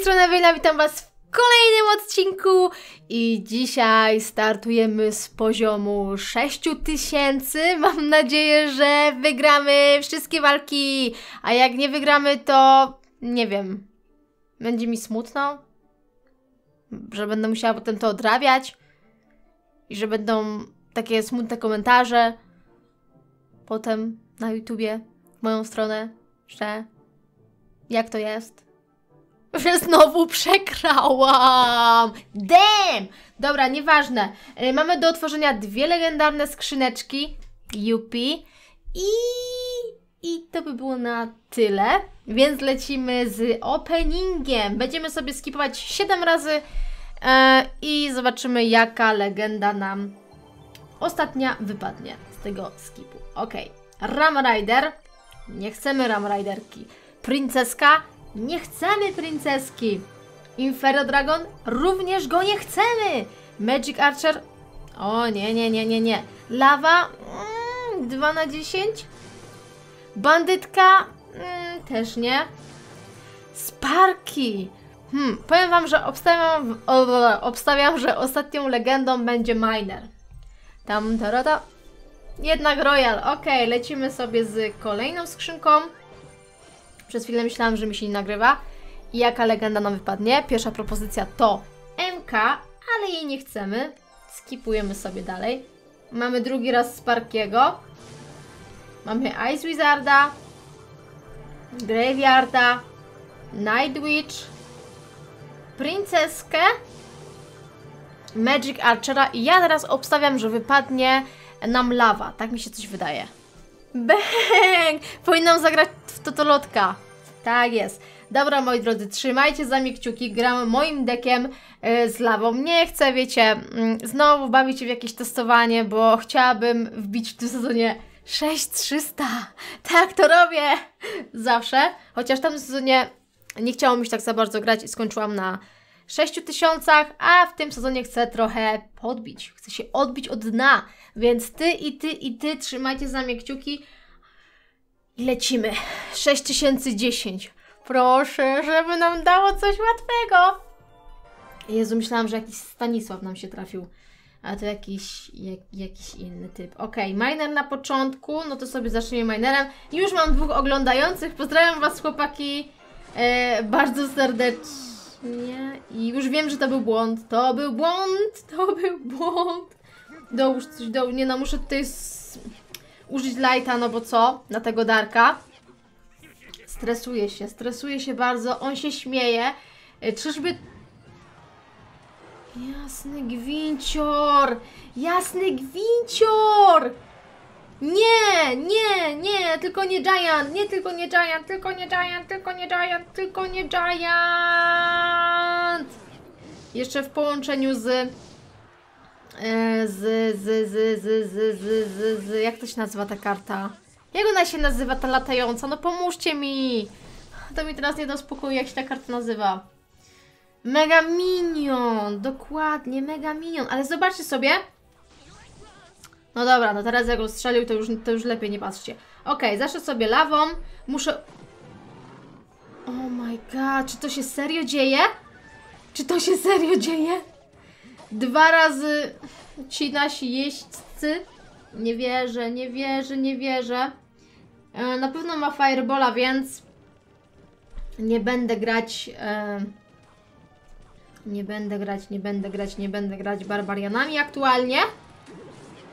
strony Ewelina, witam Was w kolejnym odcinku i dzisiaj startujemy z poziomu 6000. Mam nadzieję, że wygramy wszystkie walki, a jak nie wygramy, to nie wiem, będzie mi smutno, że będę musiała potem to odrabiać i że będą takie smutne komentarze. Potem na YouTubie w moją stronę, że jak to jest, że znowu przegrałam! Damn! Dobra, nieważne. E, Mamy do otworzenia dwie legendarne skrzyneczki. Yupi. I... I to by było na tyle. Więc lecimy z openingiem. Będziemy sobie skipować 7 razy e, i zobaczymy jaka legenda nam ostatnia wypadnie z tego skipu. Ok. Ram Rider. Nie chcemy Ram Riderki. Princeska. Nie chcemy princeski. Inferno Dragon. Również go nie chcemy. Magic Archer. O nie, nie, nie, nie, nie. Lawa. Mm, 2 na 10. Bandytka. Mm, też nie. Sparki. Hmm, powiem wam, że obstawiam, o, obstawiam, że ostatnią legendą będzie Miner. Tam, tarata. Jednak Royal. Ok, lecimy sobie z kolejną skrzynką. Przez chwilę myślałam, że mi się nie nagrywa. Jaka legenda nam wypadnie? Pierwsza propozycja to MK, ale jej nie chcemy. Skipujemy sobie dalej. Mamy drugi raz Sparkiego. Mamy Ice Wizarda. Graveyarda. Night Witch. Princeskę. Magic Archera i ja teraz obstawiam, że wypadnie nam lawa. Tak mi się coś wydaje. Bang! Powinnam zagrać w Totolotka. Tak jest. Dobra, moi drodzy, trzymajcie za mnie kciuki. Gram moim dekiem y, z lawą. Nie chcę, wiecie, mm, znowu bawić się w jakieś testowanie, bo chciałabym wbić w tym sezonie 6300. Tak to robię zawsze. Chociaż w tamtym sezonie nie chciało mi się tak za bardzo grać i skończyłam na 6000, a w tym sezonie chcę trochę podbić. Chcę się odbić od dna. Więc ty i ty i ty trzymajcie za mnie kciuki. I lecimy. 6010. Proszę, żeby nam dało coś łatwego. Jezu, myślałam, że jakiś Stanisław nam się trafił. A to jakiś, jak, jakiś inny typ. Ok, miner na początku. No to sobie zaczniemy minerem. Już mam dwóch oglądających. Pozdrawiam Was, chłopaki. E, bardzo serdecznie. I już wiem, że to był błąd. To był błąd. To był błąd. Dołóż coś, do... nie no, muszę tutaj użyć lighta, no bo co? Na tego Darka. Stresuje się, stresuje się bardzo, on się śmieje. E, Czyżby... Jasny gwincior! Jasny gwincior! Nie, nie, nie, tylko nie Giant, nie tylko nie Giant, tylko nie Giant, tylko nie Giant, tylko nie Giant! Jeszcze w połączeniu z e, z, z, z, z, z, z, z, z, jak to się nazywa ta karta? Jak ona się nazywa, ta latająca? No pomóżcie mi! To mi teraz nie da spokoju, jak się ta karta nazywa. Mega Minion! Dokładnie, Mega Minion. Ale zobaczcie sobie. No dobra, no teraz jak go strzelił, to już, to już lepiej nie patrzcie. Okej, zacznę sobie lawą. Muszę... Oh my god, czy to się serio dzieje? Czy to się serio dzieje? Dwa razy ci nasi jeźdźcy. Nie wierzę, nie wierzę, nie wierzę. E, Na pewno ma Firebola, więc nie będę grać. E, nie będę grać, nie będę grać, nie będę grać barbarianami aktualnie.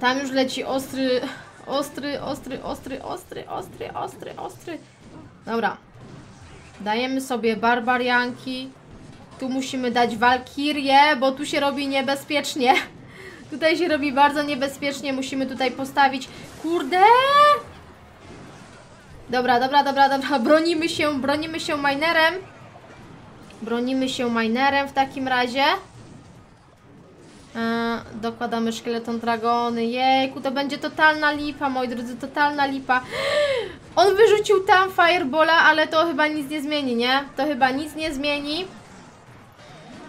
Tam już leci ostry, ostry, ostry, ostry, ostry, ostry, ostry, ostry. Dobra. Dajemy sobie barbarianki. Tu musimy dać walkirię, bo tu się robi niebezpiecznie. Tutaj się robi bardzo niebezpiecznie. Musimy tutaj postawić... Kurde! Dobra, dobra, dobra, dobra. Bronimy się, bronimy się minerem. Bronimy się minerem w takim razie. E, dokładamy szkieleton dragony. Jejku, to będzie totalna lipa, moi drodzy, totalna lipa. On wyrzucił tam firebola, ale to chyba nic nie zmieni, nie? To chyba nic nie zmieni.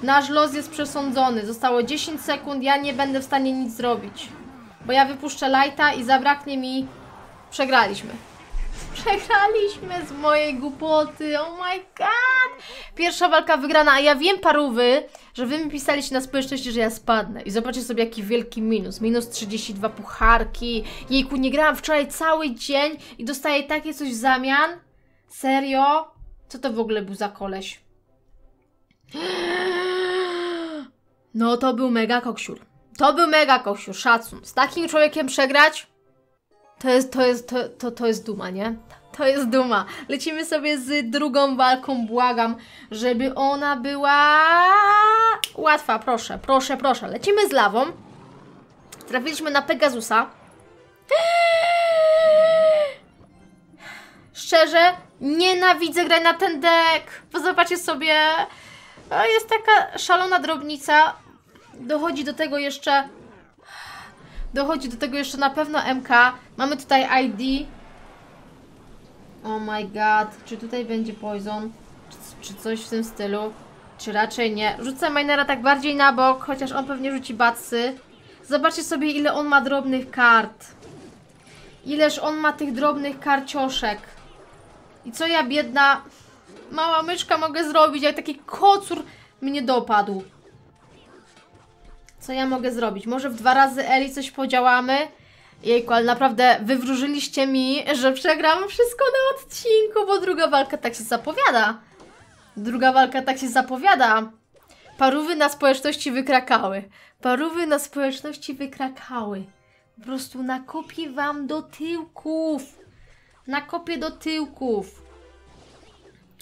Nasz los jest przesądzony. Zostało 10 sekund, ja nie będę w stanie nic zrobić. Bo ja wypuszczę lighta i zabraknie mi... Przegraliśmy. Przegraliśmy z mojej głupoty. Oh my god! Pierwsza walka wygrana, a ja wiem parówy, że wy mi pisaliście na społeczności, że ja spadnę. I zobaczcie sobie jaki wielki minus. Minus 32 pucharki. Jejku, nie grałam wczoraj cały dzień i dostaję takie coś w zamian? Serio? Co to w ogóle był za koleś? No to był mega koksiur. To był mega koksiur, szacun. Z takim człowiekiem przegrać? To jest, to jest, to, to, to jest duma, nie? To jest duma. Lecimy sobie z drugą walką, błagam, żeby ona była łatwa, proszę, proszę, proszę. Lecimy z lawą. Trafiliśmy na Pegasusa. Szczerze, nienawidzę grać na ten deck. Bo zobaczcie sobie, jest taka szalona drobnica. Dochodzi do tego jeszcze Dochodzi do tego jeszcze na pewno MK. Mamy tutaj ID. Oh my god. Czy tutaj będzie poison? Czy, czy coś w tym stylu? Czy raczej nie? Rzucę minera tak bardziej na bok, chociaż on pewnie rzuci batsy. Zobaczcie sobie ile on ma drobnych kart. Ileż on ma tych drobnych karcioszek. I co ja biedna mała myszka mogę zrobić, jak taki kocur mnie dopadł. Co ja mogę zrobić? Może w dwa razy Eli coś podziałamy? Jejku, ale naprawdę wywróżyliście mi, że przegram wszystko na odcinku, bo druga walka tak się zapowiada. Druga walka tak się zapowiada. Parówy na społeczności wykrakały. Parówy na społeczności wykrakały. Po prostu nakopię wam do tyłków. Nakopię do tyłków.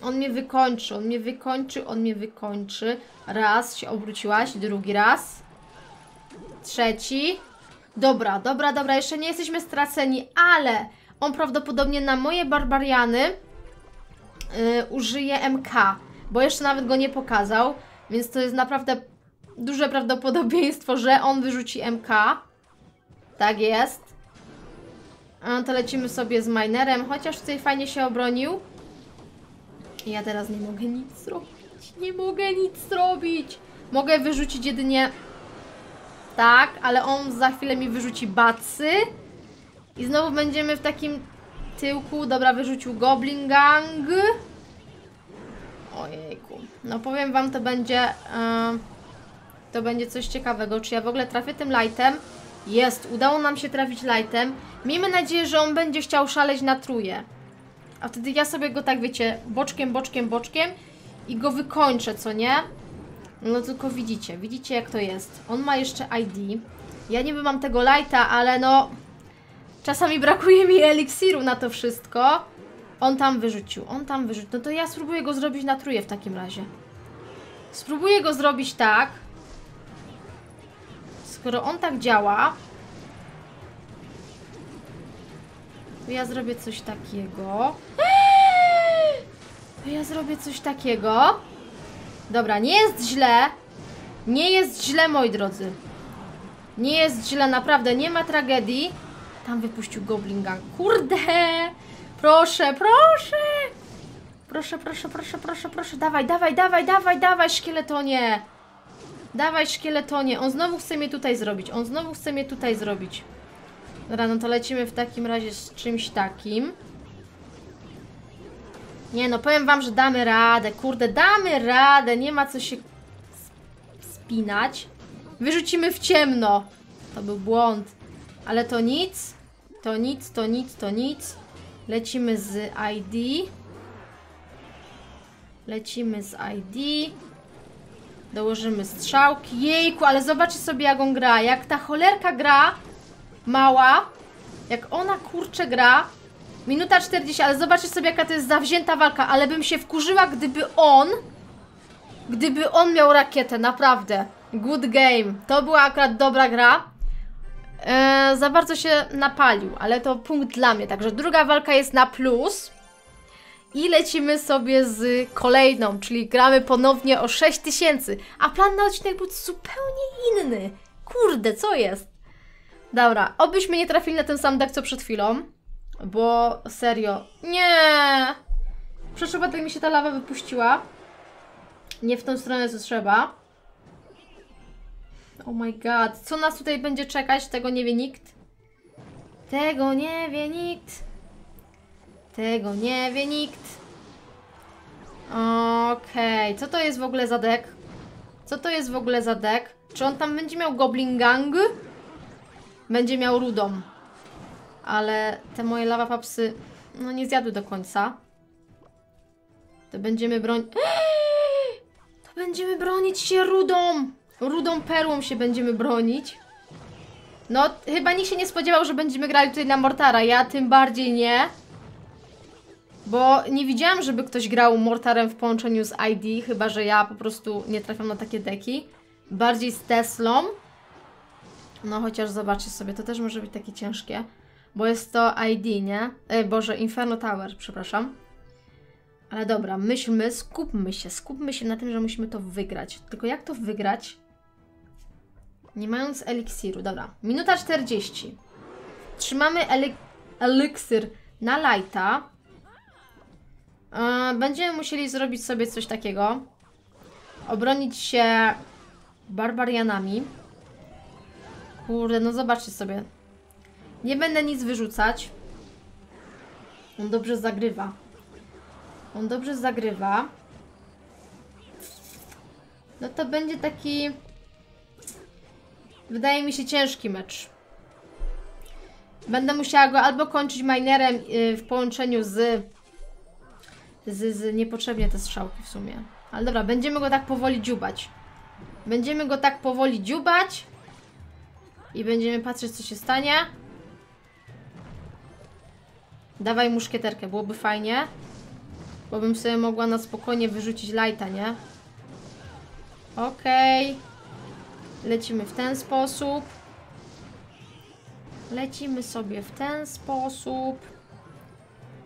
On mnie wykończy, on mnie wykończy, on mnie wykończy. Raz się obróciłaś, drugi raz. Trzeci. Dobra, dobra, dobra, jeszcze nie jesteśmy straceni, ale on prawdopodobnie na moje barbariany yy, użyje MK, bo jeszcze nawet go nie pokazał, więc to jest naprawdę duże prawdopodobieństwo, że on wyrzuci MK. Tak jest. A to lecimy sobie z minerem, chociaż tutaj fajnie się obronił. Ja teraz nie mogę nic zrobić. Nie mogę nic zrobić. Mogę wyrzucić jedynie tak, ale on za chwilę mi wyrzuci bacy. I znowu będziemy w takim tyłku. Dobra, wyrzucił Goblin Gang. Ojejku. No powiem wam, to będzie... Yy, to będzie coś ciekawego. Czy ja w ogóle trafię tym lightem? Jest, udało nam się trafić lightem. Miejmy nadzieję, że on będzie chciał szaleć na truje. A wtedy ja sobie go tak, wiecie, boczkiem, boczkiem, boczkiem i go wykończę, co nie? No tylko widzicie, widzicie jak to jest. On ma jeszcze ID. Ja niby mam tego lighta, ale no... Czasami brakuje mi eliksiru na to wszystko. On tam wyrzucił, on tam wyrzucił. No to ja spróbuję go zrobić na truje w takim razie. Spróbuję go zrobić tak. Skoro on tak działa... To ja zrobię coś takiego. To ja zrobię coś takiego. Dobra, nie jest źle. Nie jest źle, moi drodzy. Nie jest źle, naprawdę, nie ma tragedii. Tam wypuścił Goblin Gang. Kurde! Proszę, proszę! Proszę, proszę, proszę, proszę, proszę. Dawaj, dawaj, dawaj, dawaj, dawaj, szkieletonie. Dawaj, szkieletonie. On znowu chce mnie tutaj zrobić. On znowu chce mnie tutaj zrobić. Dobra, no to lecimy w takim razie z czymś takim. Nie no, powiem wam, że damy radę, kurde, damy radę, nie ma co się spinać. Wyrzucimy w ciemno. To był błąd. Ale to nic, to nic, to nic, to nic. Lecimy z ID. Lecimy z ID. Dołożymy strzałki. Jejku, ale zobaczcie sobie jak on gra. Jak ta cholerka gra, mała, jak ona kurczę gra, Minuta 40, ale zobaczcie sobie jaka to jest zawzięta walka, ale bym się wkurzyła, gdyby on, gdyby on miał rakietę, naprawdę. Good game. To była akurat dobra gra. Eee, za bardzo się napalił, ale to punkt dla mnie. Także druga walka jest na plus. I lecimy sobie z kolejną, czyli gramy ponownie o 6000. A plan na odcinek był zupełnie inny. Kurde, co jest? Dobra, obyśmy nie trafili na ten sam deck co przed chwilą. Bo serio. Nie! Przypadek mi się ta lawa wypuściła. Nie w tą stronę co trzeba. Oh my god. Co nas tutaj będzie czekać? Tego nie wie nikt. Tego nie wie nikt. Tego nie wie nikt. Okej, co to jest w ogóle za deck? Co to jest w ogóle za deck? Czy on tam będzie miał Goblin Gang? Będzie miał Rudą. Ale te moje lava papsy no nie zjadły do końca. To będziemy bronić... To będziemy bronić się Rudą! Rudą perłą się będziemy bronić. No, chyba nikt się nie spodziewał, że będziemy grali tutaj na Mortara. Ja tym bardziej nie. Bo nie widziałam, żeby ktoś grał Mortarem w połączeniu z ID, chyba że ja po prostu nie trafiam na takie deki. Bardziej z Teslą. No chociaż zobaczcie sobie, to też może być takie ciężkie. Bo jest to ID, nie? E, Boże, Inferno Tower, przepraszam. Ale dobra, myślmy, skupmy się, skupmy się na tym, że musimy to wygrać. Tylko jak to wygrać? Nie mając eliksiru, dobra. Minuta 40. Trzymamy eli eliksir na lighta. Yy, będziemy musieli zrobić sobie coś takiego. Obronić się barbarianami. Kurde, no zobaczcie sobie. Nie będę nic wyrzucać. On dobrze zagrywa. On dobrze zagrywa. No to będzie taki... Wydaje mi się ciężki mecz. Będę musiała go albo kończyć minerem yy, w połączeniu z, z, z... Niepotrzebnie te strzałki w sumie. Ale dobra, będziemy go tak powoli dziubać. Będziemy go tak powoli dziubać. I będziemy patrzeć, co się stanie. Dawaj muszkieterkę, byłoby fajnie. Bo bym sobie mogła na spokojnie wyrzucić lighta, nie? Okej. Okay. Lecimy w ten sposób. Lecimy sobie w ten sposób.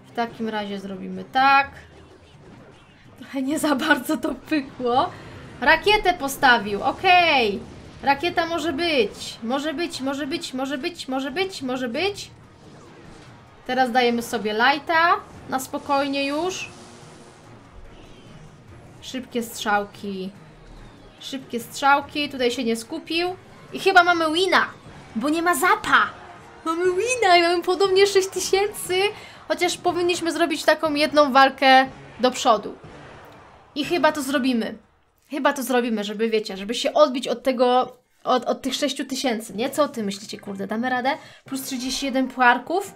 W takim razie zrobimy tak. Trochę nie za bardzo to pykło. Rakietę postawił, okej. Okay. Rakieta może być. Może być, może być, może być, może być, może być. Teraz dajemy sobie lighta. Na spokojnie już. Szybkie strzałki. Szybkie strzałki. Tutaj się nie skupił. I chyba mamy wina. Bo nie ma zapa. Mamy wina i mamy podobnie 6000. Chociaż powinniśmy zrobić taką jedną walkę do przodu. I chyba to zrobimy. Chyba to zrobimy, żeby wiecie, żeby się odbić od tego, od, od tych 6000, nie? Co ty myślicie, kurde, damy radę? Plus 31 puarków?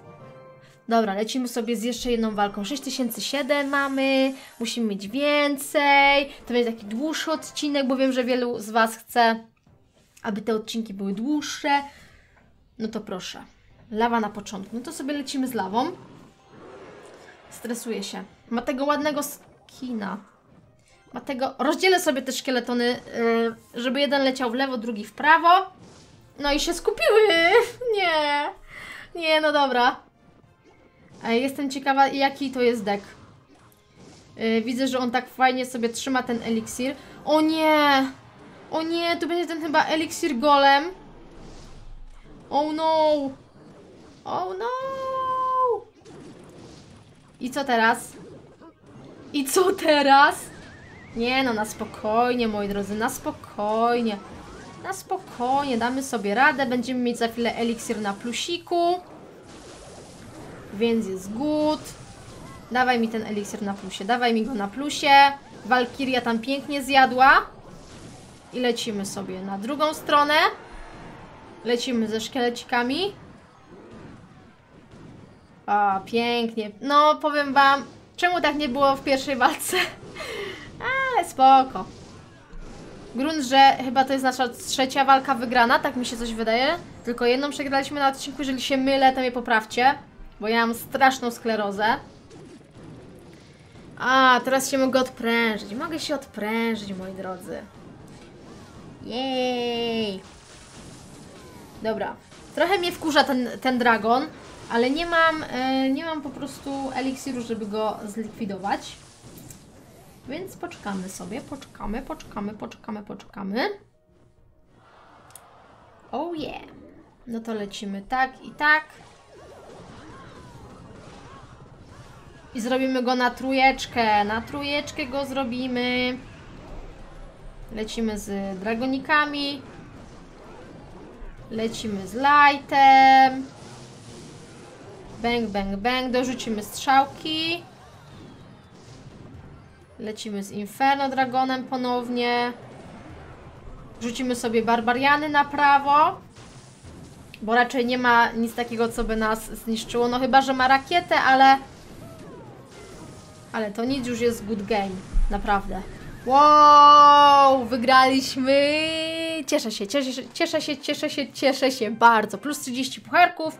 Dobra, lecimy sobie z jeszcze jedną walką. 6007 mamy, musimy mieć więcej. To będzie taki dłuższy odcinek, bo wiem, że wielu z Was chce, aby te odcinki były dłuższe. No to proszę. Lawa na początku. No to sobie lecimy z lawą. Stresuję się. Ma tego ładnego skina. Ma tego... Rozdzielę sobie te szkieletony, yy, żeby jeden leciał w lewo, drugi w prawo. No i się skupiły. Nie. Nie, no dobra. Jestem ciekawa, jaki to jest deck. Yy, widzę, że on tak fajnie sobie trzyma ten eliksir. O nie! O nie, tu będzie ten chyba eliksir golem. Oh no! Oh no! I co teraz? I co teraz? Nie no, na spokojnie, moi drodzy, na spokojnie. Na spokojnie, damy sobie radę. Będziemy mieć za chwilę eliksir na plusiku. Więc jest good. Dawaj mi ten eliksir na plusie, dawaj mi go na plusie. Walkiria tam pięknie zjadła. I lecimy sobie na drugą stronę. Lecimy ze szkielecikami. O, pięknie. No, powiem wam, czemu tak nie było w pierwszej walce? Ale spoko. Grunt, że chyba to jest nasza trzecia walka wygrana, tak mi się coś wydaje. Tylko jedną przegraliśmy na odcinku, jeżeli się mylę, to mnie poprawcie. Bo ja mam straszną sklerozę. A, teraz się mogę odprężyć. Mogę się odprężyć, moi drodzy. Jej! Dobra. Trochę mnie wkurza ten, ten dragon, ale nie mam, e, nie mam po prostu eliksiru, żeby go zlikwidować. Więc poczekamy sobie, poczekamy, poczekamy, poczekamy, poczekamy. Oh yeah. No to lecimy tak i tak. I zrobimy go na trójeczkę. Na trójeczkę go zrobimy. Lecimy z dragonikami. Lecimy z lightem. Bang, bang, bang. Dorzucimy strzałki. Lecimy z Inferno Dragonem ponownie. Rzucimy sobie Barbariany na prawo. Bo raczej nie ma nic takiego, co by nas zniszczyło. No chyba, że ma rakietę, ale... Ale to nic już jest good game. Naprawdę. Wow! Wygraliśmy! Cieszę się, cieszę się, cieszę się, cieszę się, cieszę się bardzo. Plus 30 pucharków.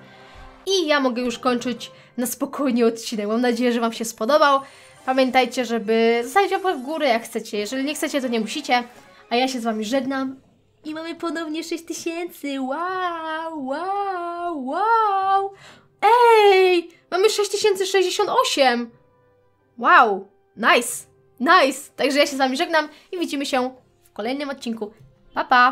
I ja mogę już kończyć na spokojnie odcinek. Mam nadzieję, że Wam się spodobał. Pamiętajcie, żeby zostawić łapkę w górę jak chcecie. Jeżeli nie chcecie, to nie musicie. A ja się z Wami żegnam. I mamy ponownie 6000. Wow, wow, wow. Ej! Mamy 6068. Wow, nice, nice. Także ja się z Wami żegnam i widzimy się w kolejnym odcinku. Pa, pa!